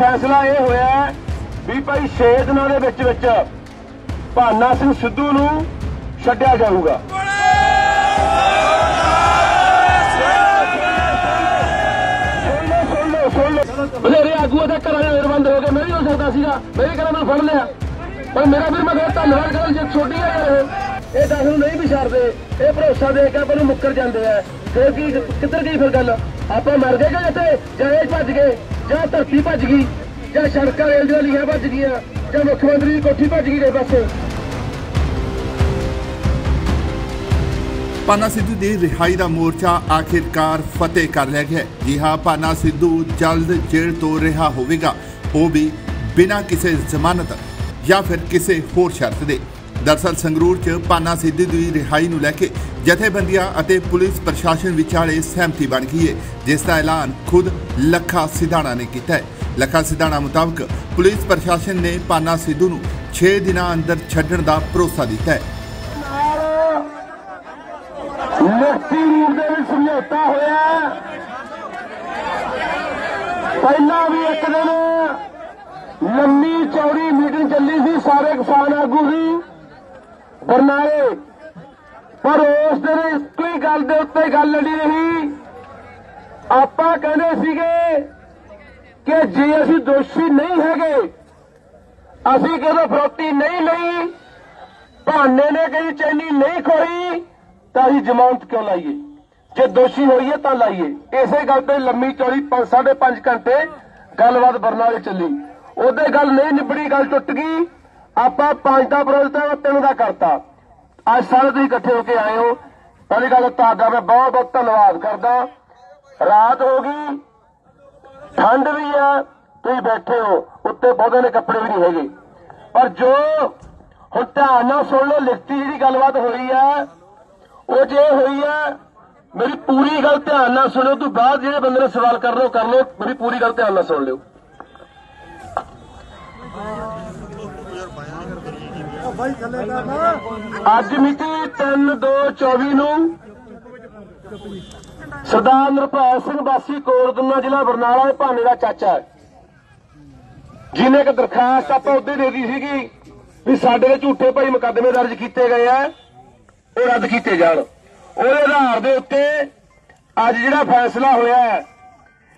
ਫੈਸਲਾ ਇਹ ਹੋਇਆ ਵੀ ਭਾਈ 6 ਦਿਨਾਂ ਦੇ ਵਿੱਚ ਵਿੱਚ ਭਾਨਾ ਸਿੰਘ ਸਿੱਧੂ ਨੂੰ ਛੱਡਿਆ ਜਾਊਗਾ। ਸੁਣ ਲਓ ਸੁਣ ਲਓ ਸੁਣ ਲਓ ਬਥੇਰੇ ਆਗੂਆਂ ਉਹਦੇ ਘਰਾਂ ਦੇ ਬੰਦ ਹੋ ਗਏ, ਮੈਂ ਵੀ ਹੋ ਸਕਦਾ ਸੀਗਾ, ਮੈਂ ਵੀ ਕਹਿੰਦਾ ਮੈਂ ਫੜ ਲਿਆ। ਪਰ ਮੇਰਾ ਵੀਰ, ਮੈਂ ਕਹਿੰਦਾ ਧੰਨਵਾਦ ਕਰਨ ਜੇ ਛੋਟੀ ਹੈ ਯਾਰ ਇਹ। ਇਹ ਨੂੰ ਨਹੀਂ ਵੀ ਇਹ ਭਰੋਸਾ ਦੇ ਕੇ ਆਪਾਂ ਨੂੰ ਮੁੱਕਰ ਜਾਂਦੇ ਆ। ਫਿਰ ਕੀ, ਕਿੱਧਰ ਗਈ ਫਿਰ ਗੱਲ? ਆਪਾਂ ਮਰ ਗਏ ਕਿ ਇੱਥੇ? ਜਾਂ ਇਹ ਭੱਜ ਗਏ? ਜਾਂ ਧਰਤੀ ਭੱਜ ਗਈ, ਜਾਂ ਸੜਕਾਂ ਰੇਲ ਦੀਆਂ ਭੱਜ ਗਈਆਂ, ਜਾਂ ਮੁੱਖ ਮੰਤਰੀ ਦੀ ਕੋਠੀ ਭੱਜ ਗਈ ਦੇ ਪਾਸੇ ਪਾਨਾ ਸਿੱਧੂ ਦੀ ਰਿਹਾਈ ਦਾ ਮੋਰਚਾ ਆਖਿਰਕਾਰ ਫਤਿਹ ਕਰ ਲਿਆ ਗਿਆ ਜੀ ਹਾਂ ਪਾਨਾ ਸਿੱਧੂ ਜਲਦ ਜੇਲ੍ਹ ਤੋਂ ਰਿਹਾ ਹੋਵੇਗਾ। ਉਹ ਵੀ ਬਿਨਾਂ ਕਿਸੇ ਜ਼ਮਾਨਤ ਜਾਂ ਫਿਰ ਕਿਸੇ ਹੋਰ ਸ਼ਰਤ ਦੇ। ਦਰਸਲ ਸੰਗਰੂਰ 'ਚ ਪਾਨਾ ਸਿੱਧੂ ਦੀ ਰਿਹਾਈ ਨੂੰ ਲੈ ਕੇ ਜਥੇਬੰਦੀਆਂ ਅਤੇ ਪੁਲਿਸ ਪ੍ਰਸ਼ਾਸਨ ਵਿਚਾਲੇ ਸਹਿਮਤੀ ਬਣ ਗਈ ਹੈ ਜਿਸ ਦਾ ਐਲਾਨ ਖੁਦ ਲੱਖਾ ਸਿਧਾਣਾ ਨੇ ਕੀਤਾ ਹੈ ਲੱਖਾ ਸਿਧਾਣਾ ਮੁਤਾਬਕ ਪੁਲਿਸ ਪ੍ਰਸ਼ਾਸਨ ਨੇ ਪਾਨਾ ਸਿੱਧੂ ਨੂੰ 6 ਦਿਨਾਂ ਅੰਦਰ ਛੱਡਣ ਦਾ ਭਰੋਸਾ ਦਿੱਤਾ ਹੈ ਲਿਖਤੀ ਰੂਪ ਦੇ ਵਿੱਚ ਸਮਝੌਤਾ ਹੋਇਆ ਪਹਿਲਾਂ ਵੀ ਇੱਕ ਦਿਨ ਲੰਮੀ ਚੌੜੀ ਮੀਟਿੰਗ ਚੱਲੀ ਸੀ ਸਾਰੇ ਕਿਸਾਨ ਆਗੂ ਦੀ। ਬਰਨਾਲੇ ਪਰ ਉਸ ਦਿਨ ਇੱਕੋ ਗੱਲ ਦੇ ਉੱਤੇ ਗੱਲ ਲੜੀ ਰਹੀ। ਆਪਾਂ ਕਹਿੰਦੇ ਸੀਗੇ ਕਿ ਜੇ ਅਸੀਂ ਦੋਸ਼ੀ ਨਹੀਂ ਹੈਗੇ, ਅਸੀਂ ਕਦੋਂ ਫਰੋਤੀ ਨਹੀਂ ਲਈ, ਭਾਨੇ ਨੇ ਕਦੀ ਚੈਨੀ ਨਹੀਂ ਖੋਈ ਤਾਂ ਅਸੀਂ ਜ਼ਮਾਨਤ ਕਿਉਂ ਲਾਈਏ? ਜੇ ਦੋਸ਼ੀ ਹੋਈਏ ਤਾਂ ਲਾਈਏ। ਇਸੇ ਗੱਲ ਤੇ ਲੰਮੀ ਚੌੜੀ 5.5 ਘੰਟੇ ਗੱਲਬਾਤ ਬਰਨਾਲੇ ਚੱਲੀ। ਉਹਦੇ ਗੱਲ ਨਹੀਂ ਨਿਬੜੀ, ਗੱਲ ਟੁੱਟ ਗਈ। ਆਪਾਂ ਪੰਜ ਦਾ ਵਿਰੋਧ ਤਾਂ ਤਿੰਨ ਦਾ ਕਰਤਾ। ਅੱਜ ਸਾਰੇ ਤੁਸੀਂ ਇਕੱਠੇ ਹੋ ਕੇ ਆਏ ਹੋ। ਪਹਿਲੀ ਗੱਲ ਤੁਹਾਡਾ ਮੈਂ ਬਹੁਤ ਬਹੁਤ ਧੰਨਵਾਦ ਕਰਦਾ। ਰਾਤ ਹੋ ਗਈ। ਠੰਡ ਵੀ ਹੈ ਤੁਸੀਂ ਬੈਠੇ ਹੋ। ਉੱਤੇ ਬਹੁਤੇ ਨੇ ਕੱਪੜੇ ਵੀ ਨਹੀਂ ਹੈਗੇ। ਪਰ ਜੋ ਹੁਣ ਧਿਆਨ ਨਾਲ ਸੁਣ ਲਓ, ਲਿਖਤੀ ਜਿਹੜੀ ਗੱਲਬਾਤ ਹੋਈ ਹੈ ਉਹ ਜੇ ਹੋਈ ਹੈ ਮੇਰੀ ਪੂਰੀ ਗੱਲ ਧਿਆਨ ਨਾਲ ਸੁਣੋ ਤੂੰ ਬਾਅਦ ਜਿਹੜੇ ਬੰਦੇ ਨੇ ਸਵਾਲ ਕਰ ਲਓ ਕਰ ਲਓ। ਮੇਰੀ ਪੂਰੀ ਗੱਲ ਧਿਆਨ ਨਾਲ ਸੁਣ ਲਿਓ। ਅੱਜ ਮਿਤੀ 3/2/24 ਨੂੰ ਸਰਦਾਰ ਨਿਰਭੈ ਸਿੰਘ ਵਾਸੀ ਕੋਰਦੁਨਾ ਜ਼ਿਲ੍ਹਾ ਬਰਨਾਲਾ ਦੇ ਭਾਨੇ ਦਾ ਚਾਚਾ ਹੈ। ਜਿਹਨੇ ਇੱਕ ਦਰਖਾਸਤ ਆਪਾਂ ਉਹਦੇ ਦੇ ਦਿੱਤੀ ਸੀਗੀ ਵੀ ਸਾਡੇ ਦੇ ਝੂਠੇ ਭਾਈ ਮੁਕੱਦਮੇ ਦਰਜ ਕੀਤੇ ਗਏ ਆ ਉਹ ਰੱਦ ਕੀਤੇ ਜਾਣ। ਉਹਦੇ ਆਧਾਰ ਦੇ ਉੱਤੇ ਅੱਜ ਜਿਹੜਾ ਫੈਸਲਾ ਹੋਇਆ ਹੈ,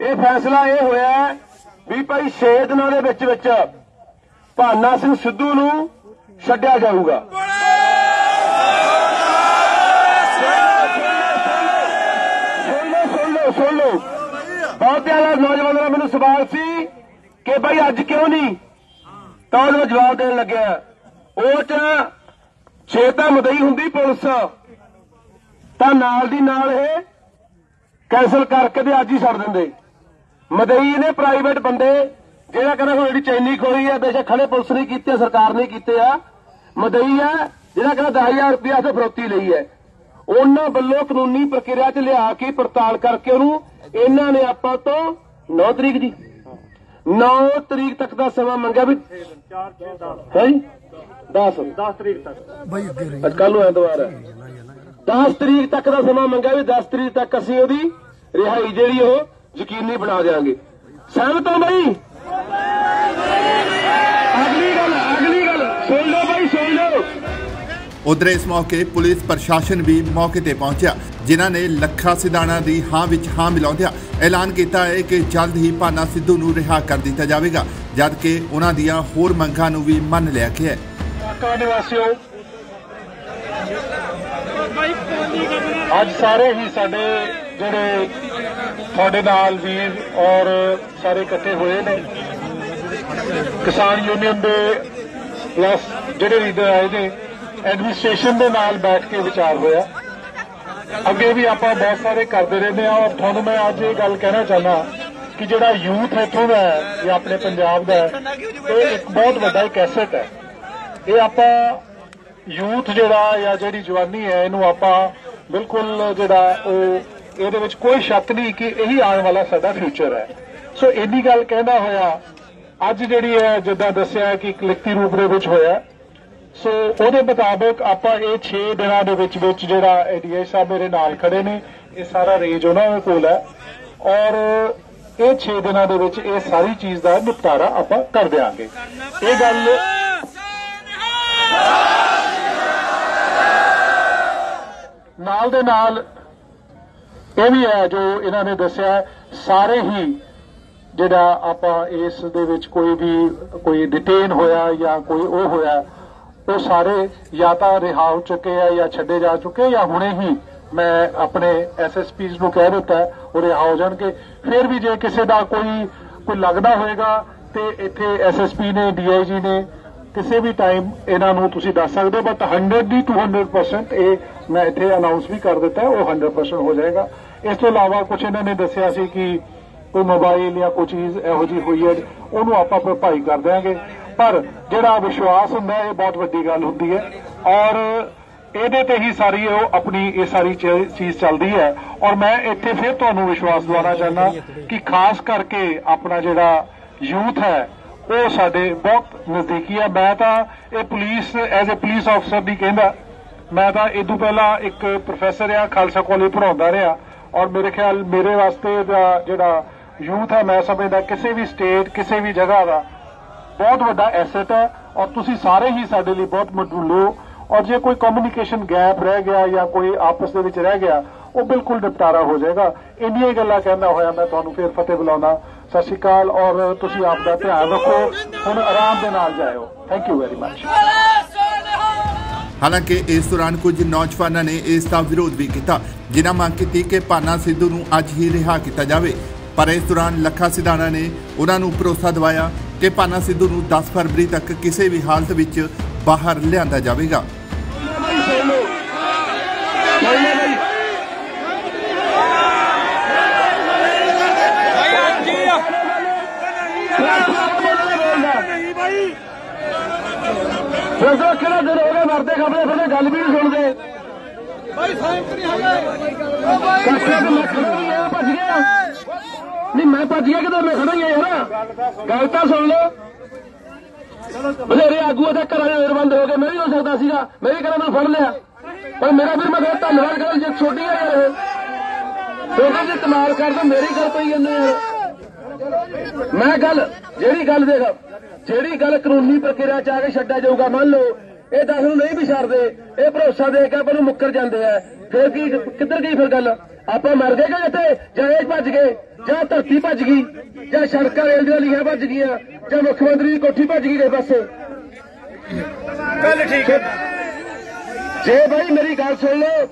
ਇਹ ਫੈਸਲਾ ਇਹ ਹੋਇਆ ਵੀ ਭਾਈ 6 ਦਿਨਾਂ ਦੇ ਵਿੱਚ ਵਿੱਚ ਭਾਨਾ ਸਿੰਘ ਸਿੱਧੂ ਨੂੰ ਛੱਡਿਆ ਜਾਊਗਾ। ਸੁਣ ਲਓ ਸੁਣ ਲਓ ਸੁਣ ਲਓ। ਬਹੁਤ ਪਿਆਰਾ ਨੌਜਵਾਨਾਂ ਦਾ ਮੈਨੂੰ ਸਵਾਲ ਸੀ ਕਿ ਭਾਈ ਅੱਜ ਕਿਉਂ ਨਹੀਂ? ਤਾਂ ਉਹਨੂੰ ਜਵਾਬ ਦੇਣ ਲੱਗਿਆ, ਉਹ ਚ ਛੇ ਤਾਂ ਮਦਈ ਹੁੰਦੀ ਪੁਲਿਸ। ਤਾਂ ਨਾਲ ਦੀ ਨਾਲ ਇਹ ਕੈਂਸਲ ਕਰਕੇ ਤੇ ਅੱਜ ਹੀ ਛੱਡ ਦਿੰਦੇ। ਮਦਈ ਨੇ ਪ੍ਰਾਈਵੇਟ ਬੰਦੇ ਜਿਹੜਾ ਕਹਿੰਦਾ ਹੁਣ ਜਿਹੜੀ ਚੈਨੀ ਖੋਈ ਆ ਬੇਸ਼ੱਕ ਖੜੇ ਪੁਲਿਸ ਨੇ ਕੀਤੇ ਸਰਕਾਰ ਨੇ ਕੀਤੇ ਆ ਮਦਈ ਆ ਜਿਹੜਾ ਕਹਿੰਦਾ 10000 ਰੁਪਇਆ ਤੇ ਫਰੋਤੀ ਲਈ ਹੈ। ਉਹਨਾਂ ਵੱਲੋਂ ਕਾਨੂੰਨੀ ਪ੍ਰਕਿਰਿਆ 'ਚ ਲਿਆ ਕੇ ਪੜਤਾਲ ਕਰਕੇ ਉਹਨੂੰ ਇਹਨਾਂ ਨੇ ਆਪਾਂ ਤੋਂ 9 ਤਰੀਕ ਦੀ 9 ਤਰੀਕ ਤੱਕ ਦਾ ਸਮਾਂ ਮੰਗਿਆ ਵੀ ਹੈ ਜੀ? 10 10 ਤਰੀਕ ਤੱਕ। ਅੱਜ ਕੱਲ ਨੂੰ ਐਤਵਾਰ ਹੈ 10 ਤਰੀਕ ਤੱਕ ਦਾ ਸਮਾਂ ਮੰਗਿਆ ਵੀ 10 ਤਰੀਕ ਤੱਕ ਅਸੀਂ ਉਹਦੀ ਰਿਹਾਈ ਜਿਹੜੀ ਉਹ ਯਕੀਨੀ ਬਣਾ ਦੇਵਾਂਗੇ ਸਹਿਮਤ ਹੋ ਬਈ ਅਗਲੀ ਗੱਲ ਅਗਲੀ ਗੱਲ ਸੁਣ ਲਓ ਬਈ ਸੁਣ ਲਓ ਉਧਰ ਇਸ ਮੌਕੇ ਪੁਲਿਸ ਪ੍ਰਸ਼ਾਸਨ ਵੀ ਮੌਕੇ ਤੇ ਪਹੁੰਚਿਆ, ਜਿਨ੍ਹਾਂ ਨੇ ਲੱਖਾ ਸਿਧਾਣਾ ਦੀ ਹਾਂ ਵਿੱਚ ਹਾਂ ਮਿਲਾਉਂਦਿਆਂ ਐਲਾਨ ਕੀਤਾ ਹੈ ਕਿ ਜਲਦ ਹੀ ਪਾਨਾ ਸਿੱਧੂ ਨੂੰ ਰਿਹਾ ਕਰ ਦਿੱਤਾ ਜਾਵੇਗਾ ਜਦਕਿ ਉਹਨਾਂ ਦੀਆਂ ਹੋਰ ਮੰਗਾਂ ਨੂੰ ਵੀ ਮੰਨ ਲਿਆ ਗਿਆ ਹੈ। ਇਲਾਕਾ ਨਿਵਾਸੀਓ, ਅੱਜ ਸਾਰੇ ਹੀ ਸਾਡੇ ਜਿਹੜੇ ਤੁਹਾਡੇ ਨਾਲ ਵੀਰ ਔਰ ਸਾਰੇ ਇਕੱਠੇ ਹੋਏ ਨੇ। ਕਿਸਾਨ ਯੂਨੀਅਨ ਦੇ ਪਲੱਸ ਜਿਹੜੇ ਲੀਡਰ ਆਏ ਨੇ ਐਡਮਿਨਿਸਟ੍ਰੇਸ਼ਨ ਦੇ ਨਾਲ ਬੈਠ ਕੇ ਵਿਚਾਰ ਹੋਇਆ। ਅੱਗੇ ਵੀ ਆਪਾਂ ਬਹੁਤ ਸਾਰੇ ਕਰਦੇ ਰਹਿੰਦੇ ਆ ਔਰ ਤੁਹਾਨੂੰ ਮੈਂ ਅੱਜ ਇਹ ਗੱਲ ਕਹਿਣਾ ਚਾਹੁੰਦਾ ਕਿ ਜਿਹੜਾ ਯੂਥ ਇੱਥੋਂ ਦਾ ਹੈ ਜਾਂ ਆਪਣੇ ਪੰਜਾਬ ਦਾ ਹੈ, ਇਹ ਇੱਕ ਬਹੁਤ ਵੱਡਾ ਇੱਕ ਐਸੈਟ ਹੈ। ਇਹ ਆਪਾਂ ਯੂਥ ਜਿਹੜਾ ਜਾਂ ਜਿਹੜੀ ਜਵਾਨੀ ਹੈ, ਇਹਨੂੰ ਆਪਾਂ ਬਿਲਕੁਲ ਜਿਹੜਾ ਉਹ ਇਹਦੇ ਵਿੱਚ ਕੋਈ ਸ਼ੱਕ ਨਹੀਂ ਕਿ ਇਹੀ ਆਉਣ ਵਾਲਾ ਸਾਡਾ ਫਿਊਚਰ ਹੈ। ਸੋ ਇੰਨੀ ਗੱਲ ਕਹਿੰਦਾ ਹੋਇਆ, ਅੱਜ ਜਿਹੜੀ ਹੈ, ਜਿੱਦਾਂ ਦੱਸਿਆ ਕਿ ਇੱਕ ਲਿਖਤੀ ਰੂਪ ਦੇ ਵਿੱਚ ਹੋਇਆ। ਸੋ ਉਹਦੇ ਮੁਤਾਬਕ ਆਪਾਂ ਇਹ 6 ਦਿਨਾਂ ਦੇ ਵਿੱਚ ਵਿੱਚ ਜਿਹੜਾ ਏਡੀਏ ਸਾਹਿਬ ਮੇਰੇ ਨਾਲ ਖੜੇ ਨੇ, ਇਹ ਸਾਰਾ ਰੇਂਜ ਉਹਨਾਂ ਦੇ ਕੋਲ ਹੈ। ਔਰ ਇਹ 6 ਦਿਨਾਂ ਦੇ ਵਿੱਚ ਇਹ ਸਾਰੀ ਚੀਜ਼ ਦਾ ਨਿਪਟਾਰਾ ਆਪਾਂ ਕਰ ਦਿਆਂਗੇ। ਇਹ ਗੱਲ ਨਾਲ ਦੇ ਨਾਲ ਇਹ ਵੀ ਹੈ ਜੋ ਇਹਨਾਂ ਨੇ ਦੱਸਿਆ, ਸਾਰੇ ਹੀ ਜਿਹੜਾ ਆਪਾਂ ਇਸ ਦੇ ਵਿੱਚ ਕੋਈ ਵੀ ਕੋਈ ਡਿਟੇਨ ਹੋਇਆ ਜਾਂ ਕੋਈ ਉਹ ਹੋਇਆ ਉਹ ਸਾਰੇ ਜਾਂ ਤਾਂ ਰਿਹਾ ਹੋ ਚੁੱਕੇ ਆ ਜਾਂ ਛੱਡੇ ਜਾ ਚੁੱਕੇ ਜਾਂ ਹੁਣੇ ਹੀ ਮੈਂ ਆਪਣੇ ਐਸਐਸਪੀਜ਼ ਨੂੰ ਕਹਿ ਦਿੱਤਾ ਉਹ ਰਿਹਾ ਹੋ ਜਾਣਗੇ। ਫਿਰ ਵੀ ਜੇ ਕਿਸੇ ਦਾ ਕੋਈ ਕੋਈ ਲੱਗਦਾ ਹੋਏਗਾ ਤੇ ਇੱਥੇ ਐਸਐਸਪੀ ਨੇ ਡੀਆਈਜੀ ਨੇ ਕਿਸੇ ਵੀ ਟਾਈਮ ਇਹਨਾਂ ਨੂੰ ਤੁਸੀਂ ਦੱਸ ਸਕਦੇ ਹੋ ਬਟ 100 ਦੀ 200% ਇਹ ਮੈਂ ਇੱਥੇ ਅਨਾਉਂਸ ਵੀ ਕਰ ਦਿੱਤਾ, ਉਹ 100% ਹੋ ਜਾਏਗਾ। ਇਸ ਤੋਂ ਇਲਾਵਾ ਕੁਝ ਇਹਨਾਂ ਨੇ ਦੱਸਿਆ ਸੀ ਕਿ ਕੋਈ ਮੋਬਾਈਲ ਜਾਂ ਕੋਈ ਚੀਜ਼ ਇਹੋ ਜਿਹੀ ਹੋਈ ਹੈ, ਉਹਨੂੰ ਆਪਾਂ ਭਰਪਾਈ ਕਰ ਦਿਆਂਗੇ। ਪਰ ਜਿਹੜਾ ਵਿਸ਼ਵਾਸ ਹੁੰਦਾ, ਇਹ ਬਹੁਤ ਵੱਡੀ ਗੱਲ ਹੁੰਦੀ ਹੈ। ਔਰ ਇਹਦੇ ਤੇ ਹੀ ਸਾਰੀ ਉਹ ਆਪਣੀ, ਇਹ ਸਾਰੀ ਚੀਜ਼ ਚੱਲਦੀ ਹੈ। ਔਰ ਮੈਂ ਇੱਥੇ ਫਿਰ ਤੁਹਾਨੂੰ ਵਿਸ਼ਵਾਸ ਦਿਵਾਉਣਾ ਚਾਹੁੰਦਾ ਕਿ ਖਾਸ ਕਰਕੇ ਆਪਣਾ ਜਿਹੜਾ ਯੂਥ ਹੈ, ਉਹ ਸਾਡੇ ਬਹੁਤ ਨਜ਼ਦੀਕੀ ਹੈ। ਮੈਂ ਤਾਂ ਇਹ ਪੁਲਿਸ ਐਜ਼ ਅ ਪੁਲਿਸ ਅਫਸਰ ਵੀ ਕਹਿੰਦਾ। ਮੈਂ ਤਾਂ ਇਹ ਤੋਂ ਪਹਿਲਾਂ ਇੱਕ ਪ੍ਰੋਫੈਸਰ ਆ, ਖਾਲਸਾ ਕਾਲਜ ਪੜਾਉਂਦਾ ਰਿਹਾ। ਔਰ ਮੇਰੇ ਖਿਆਲ ਮੇਰੇ ਵਾਸਤੇ ਜਿਹੜਾ ਯੂਥ ਹੈ, ਮੈਂ ਸਮਝਦਾ ਕਿਸੇ ਵੀ ਸਟੇਟ ਕਿਸੇ ਵੀ ਜਗ੍ਹਾ ਦਾ ਬਹੁਤ ਵੱਡਾ ਐਸੈਟ ਹੈ ਔਰ ਤੁਸੀਂ ਸਾਰੇ ਹੀ ਸਾਡੇ ਲਈ ਬਹੁਤ ਮਡੂਲੇ ਔਰ ਜੇ ਕੋਈ ਕਮਿਊਨੀਕੇਸ਼ਨ ਗੈਪ ਰਹਿ ਗਿਆ ਜਾਂ ਕੋਈ ਆਪਸ ਦੇ ਵਿੱਚ ਰਹਿ ਗਿਆ, ਉਹ ਬਿਲਕੁਲ ਨਿਪਟਾਰਾ ਹੋ ਜਾਏਗਾ। ਇੰਨੀਆਂ ਗੱਲਾਂ ਕਹਿੰਦਾ ਹੋਇਆ, ਮੈਂ ਤੁਹਾਨੂੰ ਫੇਰ ਫਤਿਹ ਬੁਲਾਉਣਾ ਸਤਿ ਸ਼੍ਰੀ ਅਕਾਲ ਔਰ ਤੁਸੀਂ ਆਪ ਦਾ ਧਿਆਨ ਰੱਖੋ। ਹੁਣ ਆਰਾਮ ਦੇ ਨਾਲ ਜਾਇਓ। ਥੈਂਕ ਯੂ ਵੈਰੀ ਮਚ ਹਾਲਾਂਕਿ ਇਸ ਦੌਰਾਨ ਕੁਝ ਨੌਜਵਾਨਾਂ ਨੇ ਇਸ ਦਾ ਵਿਰੋਧ ਵੀ ਕੀਤਾ, ਜਿਨ੍ਹਾਂ ਮੰਗ ਕੀਤੀ ਕਿ ਪਾਨਾ ਸਿੱਧੂ ਨੂੰ ਅੱਜ ਹੀ ਰਿਹਾ ਕੀਤਾ ਜਾਵੇ। ਪਰ ਇਸ ਦੌਰਾਨ ਲੱਖਾ ਸਿਧਾਣਾ ਨੇ ਉਹਨਾਂ ਨੂੰ ਭਰੋਸਾ ਦਿਵਾਇਆ ਕਿ ਪਾਨਾ ਸਿੱਧੂ ਨੂੰ 10 ਫਰਵਰੀ ਤੱਕ ਕਿਸੇ ਵੀ ਹਾਲਤ ਵਿੱਚ ਬਾਹਰ ਲਿਆਂਦਾ ਜਾਵੇਗਾ। ਫੈਸਲਾ ਕਿਹੜਾ ਦਿਨ ਹੋ? ਗਿਆ ਮਰਦੇ ਖਬਰੇ ਫਿਰ ਗੱਲ ਵੀ ਨਹੀਂ ਸੁਣਦੇ ਭਾਈ ਸਾਇੰਸ ਨਹੀਂ ਹੈਗਾ ਕਾਕੇ ਤੇ ਮੈਂ ਖੜਾ ਹੀ ਆ ਭੱਜ ਗਿਆ ਨਹੀਂ ਕਿਤੇ, ਮੈਂ ਹੀ ਯਾਰ। ਗੱਲ ਤਾਂ ਸੁਣ ਲਓ। ਬਥੇਰੇ ਆਗੂ ਉਹਦੇ ਘਰਾਂ ਦੇ ਬੰਦ ਹੋ ਗਏ ਮੈਂ ਵੀ ਹੋ ਸਕਦਾ ਸੀਗਾ, ਮੈਂ ਵੀ ਕਹਿੰਦਾ ਮੈਨੂੰ ਫੜ ਲਿਆ। ਪਰ ਮੇਰਾ ਵੀਰ, ਮੈਂ ਕਹਿੰਦਾ ਧੰਨਵਾਦ ਕਰ ਜੇ ਛੋਟੀ ਆ ਯਾਰ ਛੋਟੇ ਜੇ ਕਮਾਲ ਕਰਦਾ ਮੇਰੀ ਗੱਲ ਪਈ ਜਾਂਦੇ ਯਾਰ ਮੈਂ ਗੱਲ, ਜਿਹੜੀ ਗੱਲ ਦੇਖ, ਜਿਹੜੀ ਗੱਲ ਕਾਨੂੰਨੀ ਪ੍ਰਕਿਰਿਆ ਚ ਆ ਕੇ ਛੱਡਿਆ ਜਾਊਗਾ, ਮੰਨ ਲਓ, ਇਹ ਦਸ ਨੂੰ ਨਹੀਂ ਵੀ ਛੱਡਦੇ, ਇਹ ਭਰੋਸਾ ਦੇ ਕੇ ਆਪਾਂ ਨੂੰ ਮੁੱਕਰ ਜਾਂਦੇ ਆ। ਫਿਰ ਕੀ, ਕਿੱਧਰ ਗਈ ਫਿਰ ਗੱਲ? ਆਪਾਂ ਮਰ ਗਏ ਕਿ ਇੱਥੇ? ਜਾਂ ਇਹ ਭੱਜ ਗਏ? ਜਾਂ ਧਰਤੀ ਭੱਜ ਗਈ? ਜਾਂ ਸੜਕਾਂ ਰੇਲ ਦੀਆਂ ਲੀਹਾਂ ਭੱਜ ਗਈਆਂ? ਜਾਂ ਮੁੱਖ ਮੰਤਰੀ ਦੀ ਕੋਠੀ ਭੱਜ ਗਈ ਕਿਸੇ ਪਾਸੇ? ਗੱਲ ਠੀਕ ਹੈ। ਜੇ ਭਾਈ ਮੇਰੀ ਗੱਲ ਸੁਣ ਲਓ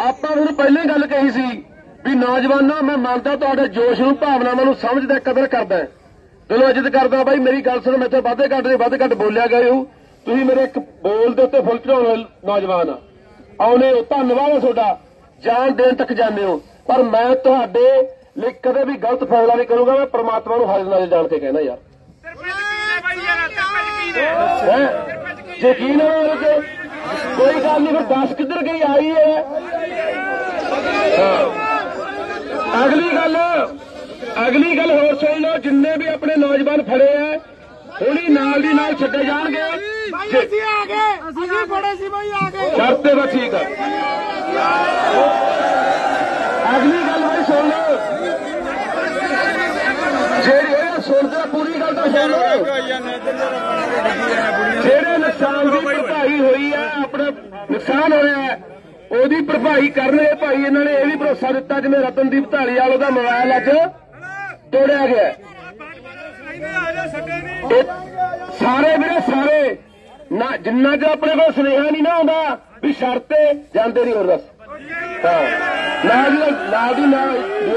ਆਪਾਂ ਤੁਹਾਨੂੰ ਪਹਿਲਾਂ ਗੱਲ ਕਹੀ ਸੀ ਵੀ ਨੌਜਵਾਨੋ ਮੈਂ ਮੰਨਦਾ ਤੁਹਾਡੇ ਜੋਸ਼ ਨੂੰ ਭਾਵਨਾਵਾਂ ਨੂੰ ਸਮਝਦਾ ਕਦਰ ਕਰਦਾ ਦਿਲੋਂ ਇੱਜ਼ਤ ਕਰਦਾ ਬਾਈ ਮੇਰੀ ਗੱਲ ਸੁਣ ਮੈਥੋਂ ਵਾਧੇ ਘੱਟ ਦੇ ਵਾਧੇ ਘੱਟ ਬੋਲਿਆ ਗਿਆ ਹੋ ਤੁਸੀਂ ਮੇਰੇ ਇੱਕ ਬੋਲ ਦੇ ਉੱਤੇ ਫੁੱਲ ਚੜਾਉਣ ਵਾਲੇ ਨੌਜਵਾਨ ਆ। ਆਉਨੇ ਧੰਨਵਾਦ ਤੁਹਾਡਾ। ਜਾਨ ਦੇਣ ਤੱਕ ਜਾਂਦੇ ਹੋ। ਪਰ ਮੈਂ ਤੁਹਾਡੇ ਲਈ ਕਦੇ ਵੀ ਗਲਤ ਫੈਸਲਾ ਨਹੀਂ ਕਰੂੰਗਾ ਮੈਂ ਪ੍ਰਮਾਤਮਾ ਨੂੰ ਹਾਜ਼ਰ ਨਾਜ਼ਰ ਜਾਣ ਕੇ ਕਹਿਣਾ ਯਾਰ। ਯਕੀਨ ਹੈ ਤੇ ਕੋਈ ਗੱਲ ਨਹੀਂ ਫਿਰ 10 ਕਿੱਧਰ ਗਈ ਆਈ ਹੈ। ਹਾਂ। ਅਗਲੀ ਗੱਲ ਅਗਲੀ ਗੱਲ ਹੋਰ ਸੁਣ ਲਓ ਜਿੰਨੇ ਵੀ ਆਪਣੇ ਨੌਜਵਾਨ ਫੜੇ ਆ ਹੁਣੀ ਨਾਲ ਦੀ ਨਾਲ ਛੱਡੇ ਜਾਣਗੇ। ਭਾਈ ਅਸੀਂ ਆ ਗਏ ਅਸੀਂ ਬੜੇ ਸੀ ਭਾਈ ਆ ਗਏ ਸ਼ਰਤ ਤੇ ਠੀਕ ਆ ਅਗਲੀ ਗੱਲ ਵੀ ਸੁਣ ਲਓ ਜਿਹੜੀ ਸੁਣਦੇ ਪੂਰੀ ਗੱਲ ਤਾਂ ਸੁਣ ਲਓ ਜਿਹੜੇ ਨੁਕਸਾਨ ਦੀ ਭਰਪਾਈ ਹੋਈ ਹੈ ਆਪਣਾ ਨੁਕਸਾਨ ਹੋਇਆ ਹੈ ਉਹਦੀ ਭਰਪਾਈ ਕਰਨੇ ਭਾਈ ਇਹਨਾਂ ਨੇ ਇਹ ਵੀ ਭਰੋਸਾ ਦਿੱਤਾ ਜਿਵੇਂ ਰਤਨਦੀਪ ਢਾਲੀਵਾਲ ਉਹਦਾ ਮੋਬਾਈਲ ਅੱਜ ਤੋੜਿਆ ਗਿਆ ਸਾਰੇ ਵੀਰੇ ਸਾਰੇ ਨਾ, ਜਿੰਨਾ ਚਿਰ ਆਪਣੇ ਕੋਲ ਸੁਨੇਹਾ ਨਹੀਂ ਨਾ ਆਉਂਦਾ, ਵੀ ਸ਼ਰਤ ਤੇ ਜਾਂਦੇ ਨਹੀਂ ਹੋਰ ਦੱਸ ਹਾਂ। ਨਾ ਜੀ ਨਾ ਜੀ ਨਾ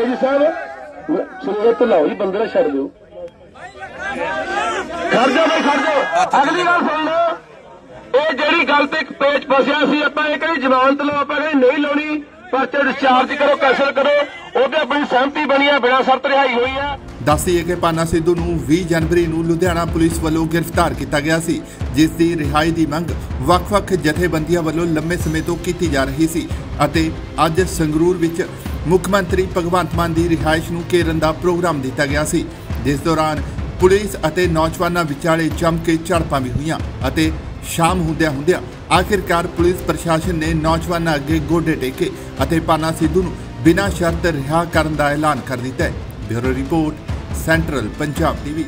ਜੀ ਸਾਹਿਬ, ਸੁਨੇਹਾ ਤੇ ਲਾਓ ਜੀ, ਬੰਦੇ ਛੱਡ ਦਿਓ। ਖੜ ਜਾ ਬਈ, ਖੜ ਜਾ ਅਗਲੀ ਗੱਲ ਸੁਣ ਲਓ। ਇਹ ਜਿਹੜੀ ਗੱਲ ਤੇ ਇੱਕ ਪੇਚ ਫਸਿਆ ਸੀ, ਆਪਾਂ ਇਹ ਕਹਿੰਦੇ ਜ਼ਮਾਨਤ ਲਓ, ਆਪਾਂ ਕਹਿੰਦੇ ਨਹੀਂ ਲਾਉਣੀ, ਪਰਚੇ ਡਿਸਚਾਰਜ ਕਰੋ, ਕੈਸਲ ਕਰੋ, ਉਹ ਤੇ ਆਪਣੀ ਸਹਿਮਤੀ ਬਣੀ ਆ, ਬਿਨਾਂ ਸ਼ਰਤ ਰਿਹਾਈ ਹੋਈ ਆ। ਦੱਸ ਦਈਏ ਕਿ ਪਾਨਾ ਸਿੱਧੂ ਨੂੰ 20 ਜਨਵਰੀ ਨੂੰ ਲੁਧਿਆਣਾ ਪੁਲਿਸ ਵੱਲੋਂ ਗ੍ਰਿਫਤਾਰ ਕੀਤਾ ਗਿਆ ਸੀ, ਜਿਸ ਦੀ ਰਿਹਾਈ ਦੀ ਮੰਗ ਵੱਖ-ਵੱਖ ਜਥੇਬੰਦੀਆਂ ਵੱਲੋਂ ਲੰਮੇ ਸਮੇਂ ਤੋਂ ਕੀਤੀ ਜਾ ਰਹੀ ਸੀ ਅਤੇ ਅੱਜ ਸੰਗਰੂਰ ਵਿੱਚ ਮੁੱਖ ਮੰਤਰੀ ਭਗਵੰਤ ਮਾਨ ਦੀ ਰਿਹਾਇਸ਼ ਨੂੰ ਘੇਰਨ ਦਾ ਪ੍ਰੋਗਰਾਮ ਦਿੱਤਾ ਗਿਆ ਸੀ। ਜਿਸ ਦੌਰਾਨ ਪੁਲਿਸ ਅਤੇ ਨੌਜਵਾਨਾਂ ਵਿਚਾਲੇ ਜੰਮ ਕੇ ਝੜਪਾਂ ਵੀ ਹੋਈਆਂ ਅਤੇ ਸ਼ਾਮ ਹੁੰਦਿਆਂ ਹੁੰਦਿਆਂ ਆਖਿਰਕਾਰ ਪੁਲਿਸ ਪ੍ਰਸ਼ਾਸਨ ਨੇ ਨੌਜਵਾਨਾਂ ਅੱਗੇ ਗੋਡੇ ਟੇਕੇ ਅਤੇ ਪਾਨਾ ਸਿੱਧੂ ਨੂੰ ਬਿਨਾਂ ਸ਼ਰਤ ਰਿਹਾ ਕਰਨ ਦਾ ਐਲਾਨ ਕਰ ਦਿੱਤਾ ਹੈ। Bureau report central Punjab TV